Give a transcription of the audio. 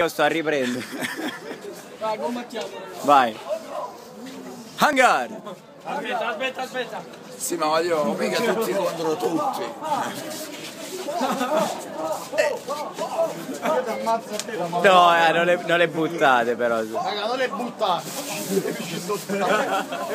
Io sto a riprendere. Vai, combattiamo. Vai. Hangar! Aspetta, aspetta, aspetta. Sì, ma voglio mica tutti contro tutti. No, eh, non le, non le buttate però. Raga, non le buttate.